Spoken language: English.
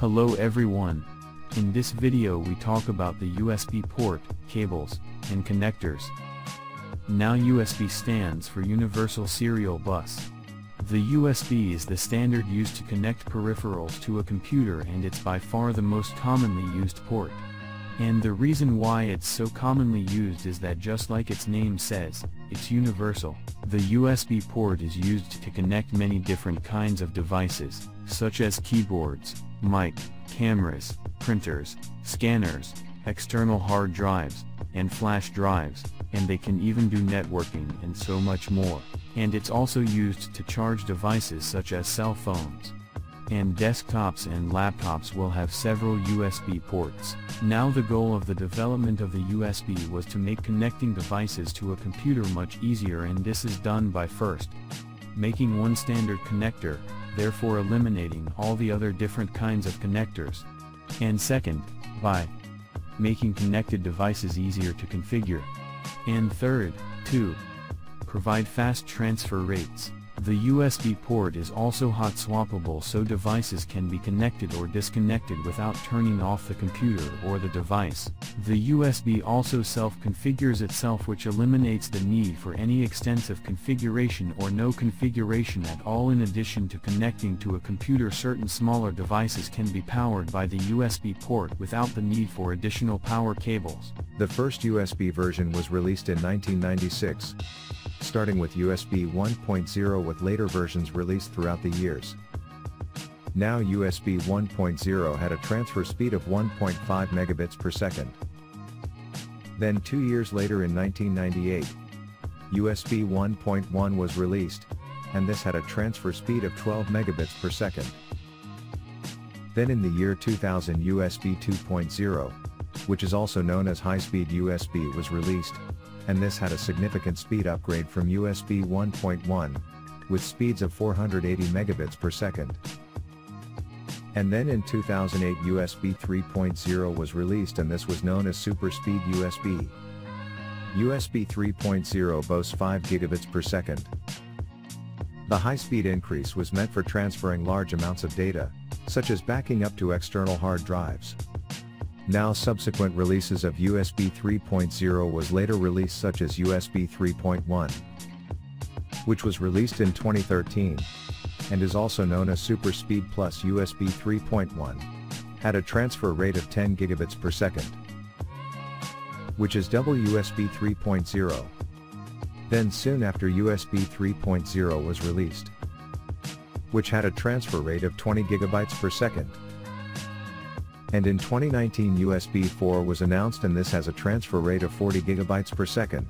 Hello everyone. In this video we talk about the USB port, cables, and connectors. Now USB stands for Universal Serial Bus. The USB is the standard used to connect peripherals to a computer and it's by far the most commonly used port. And the reason why it's so commonly used is that just like its name says, it's universal. The USB port is used to connect many different kinds of devices, such as keyboards, mic, cameras, printers, scanners, external hard drives, and flash drives, and they can even do networking and so much more. And it's also used to charge devices such as cell phones and desktops and laptops will have several USB ports. Now the goal of the development of the USB was to make connecting devices to a computer much easier and this is done by first making one standard connector, therefore eliminating all the other different kinds of connectors. And second, by making connected devices easier to configure. And third, 2. Provide fast transfer rates. The USB port is also hot swappable so devices can be connected or disconnected without turning off the computer or the device. The USB also self-configures itself which eliminates the need for any extensive configuration or no configuration at all in addition to connecting to a computer certain smaller devices can be powered by the USB port without the need for additional power cables. The first USB version was released in 1996 starting with USB 1.0 with later versions released throughout the years. Now USB 1.0 had a transfer speed of 1.5 megabits per second. Then two years later in 1998, USB 1.1 was released, and this had a transfer speed of 12 megabits per second. Then in the year 2000 USB 2.0, which is also known as high-speed USB was released, and this had a significant speed upgrade from USB 1.1, with speeds of 480 megabits per second. And then in 2008 USB 3.0 was released and this was known as Super Speed USB. USB 3.0 boasts 5 gigabits per second. The high-speed increase was meant for transferring large amounts of data, such as backing up to external hard drives. Now subsequent releases of USB 3.0 was later released such as USB 3.1, which was released in 2013, and is also known as Super Speed Plus USB 3.1, had a transfer rate of 10 gigabits per second, which is double USB 3.0. Then soon after USB 3.0 was released, which had a transfer rate of 20 gigabytes per second. And in 2019 USB 4 was announced and this has a transfer rate of 40 gigabytes per second.